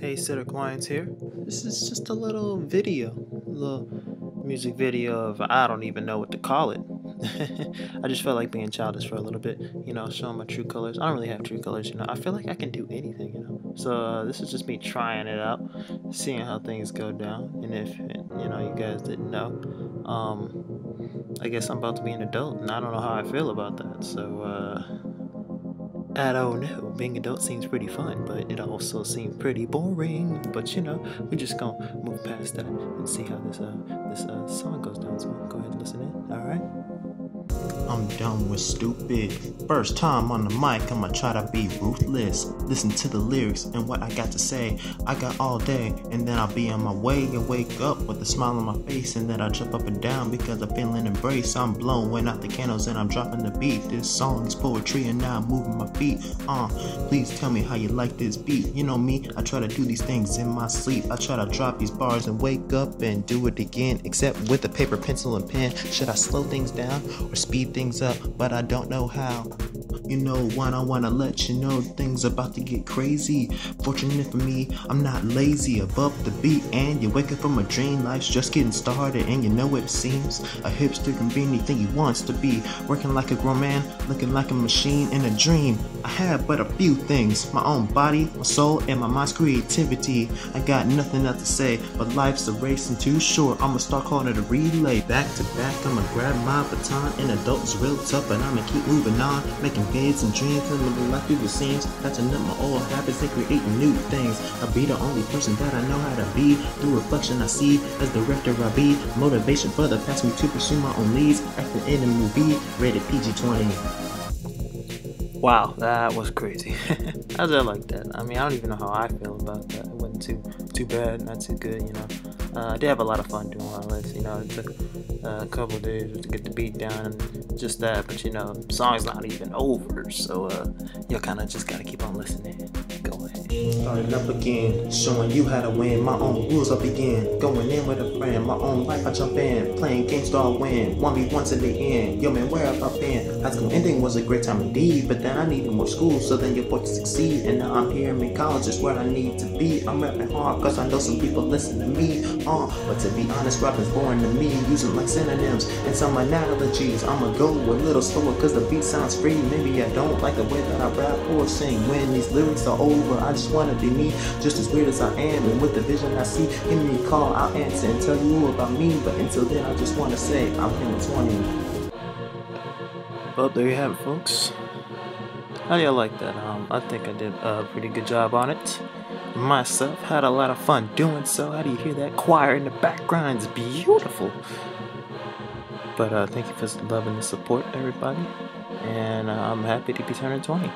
Hey, Cedric Lyons here. This is just a little video, a little music video of I don't even know what to call it. I just felt like being childish for a little bit, you know, showing my true colors. I don't really have true colors, you know. I feel like I can do anything, you know. So uh, this is just me trying it out, seeing how things go down, and if you know you guys didn't know, um, I guess I'm about to be an adult, and I don't know how I feel about that. So. Uh, I don't know. Being adult seems pretty fun, but it also seems pretty boring. But you know, we're just gonna move past that and see how this uh this uh song goes down. So go ahead and listen in. All right. I'm done with stupid. First time on the mic, I'ma try to be ruthless. Listen to the lyrics and what I got to say. I got all day, and then I'll be on my way and wake up with a smile on my face, and then I jump up and down because I'm feeling embraced. I'm blowing out the candles and I'm dropping the beat. This song's poetry, and now I'm moving my feet. Uh, please tell me how you like this beat. You know me, I try to do these things in my sleep. I try to drop these bars and wake up and do it again, except with a paper, pencil, and pen. Should I slow things down or speed things? Things up, but I don't know how. You know what, I wanna let you know things about to get crazy. Fortunate for me, I'm not lazy above the beat, and you're waking from a dream. Life's just getting started, and you know it seems. A hipster can be anything he wants to be. Working like a grown man, looking like a machine in a dream. I have but a few things my own body, my soul, and my mind's creativity. I got nothing else to say, but life's a race and too short. I'ma start calling it a relay. Back to back, I'ma grab my baton. An adult's real tough, but I'ma keep moving on. Making kids and dreams and living life through the seams. Patching up my old habits and creating new things. I'll be the only person that I know how to be. Through reflection I see, as director I be. Motivation further past me to pursue my own leads. Acting in a movie, rated PG-20. Wow, that was crazy. I just like that. I mean, I don't even know how I feel about that. It wasn't too too bad, not too good, you know. Uh, I did have a lot of fun doing all this, you know. It took uh, a couple days to get the beat down and just that, but you know, song's not even over, so uh, you kind of just gotta keep on listening. Starting up again, showing you how to win. My own rules I begin. Going in with a friend, my own life I jump in. Playing games star win. 1v1 to the end. Yo man, where have I been? High school ending was a great time indeed, but then I needed more school, so then you're boy to succeed. And now I'm here in college, is where I need to be. I'm rapping hard, cause I know some people listen to me. Uh, but to be honest, rap is boring to me. Using like synonyms and some analogies. I'ma go a little slower, cause the beat sounds free. Maybe I don't like the way that I rap or sing. When these lyrics are over, I just wanna be me, just as weird as I am. And with the vision I see, give me a call, I'll answer and tell you about me. But until then, I just wanna say I'm him 20. Well, there you have it, folks. How do y'all like that? Um, I think I did a pretty good job on it. Myself had a lot of fun doing so. How do you hear that choir in the background? It's beautiful. But uh, thank you for loving the support, everybody. And uh, I'm happy to be turning 20.